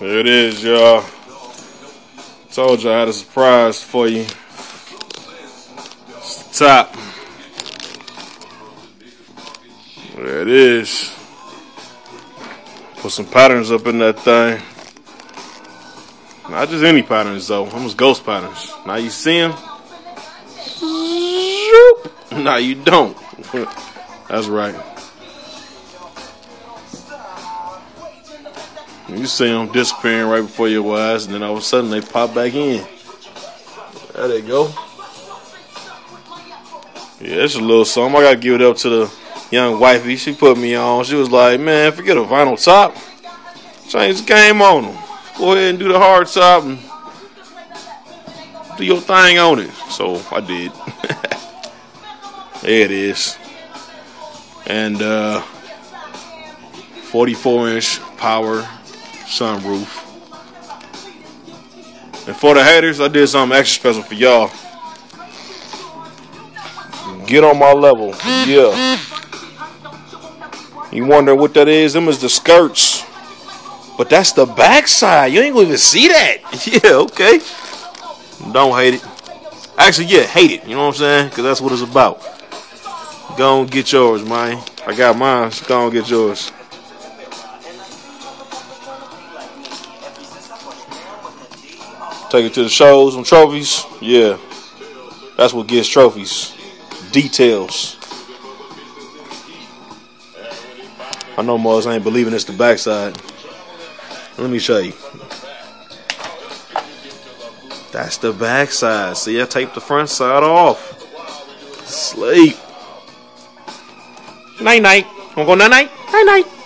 There it is, y'all. Told you I had a surprise for you. It's the top. There it is. Put some patterns up in that thing. Not just any patterns though. Almost ghost patterns. Now you see them. Now you don't. That's right. You see them disappearing right before your eyes, and then all of a sudden they pop back in. There they go. Yeah, it's a little something. I gotta give it up to the young wifey. She put me on. She was like, "Man, forget a vinyl top. Change the game on them. Go ahead and do the hard top and do your thing on it." So I did. there it is. And uh, 44 inch power sunroof. And for the haters, I did something extra special for y'all. Get on my level. Yeah. You wonder what that is? Them is the skirts. But that's the backside. You ain't gonna even see that. Yeah, okay. Don't hate it. Actually, yeah, hate it. You know what I'm saying? Because that's what it's about. Go and get yours, man. I got mine. Go and get yours. Take it to the shows and trophies. Yeah. That's what gets trophies. Details. I know Mars ain't believing it's the backside. Let me show you. That's the backside. See, I taped the front side off. Sleep. Night night. Wanna go night night? Night night.